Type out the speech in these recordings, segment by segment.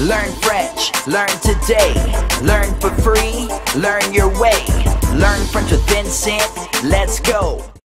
Learn French, learn today. Learn for free, learn your way. Learn French with Vincent, let's go.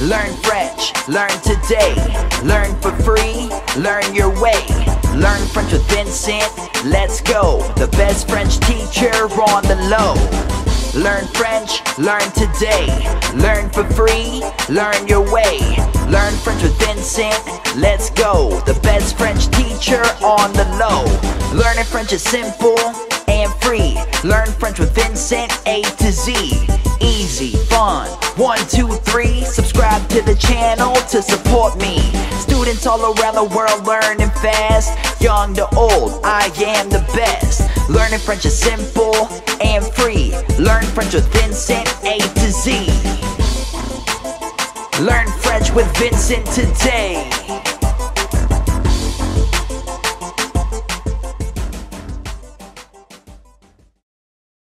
Learn French, learn today. Learn for free, learn your way. Learn French with Vincent, let's go. The best French teacher on the low. Learn French, learn today. Learn for free, learn your way. Learn French with Vincent, let's go. The best French teacher on the low. Learning French is simple and free. Learn French with Vincent, A to Z. Easy, fun. One, two, three. Subscribe to the channel to support me. Students all around the world learning fast. Young to old, I am the best. Learning French is simple and free. Learn French with Vincent, A to Z. Learn French with Vincent today.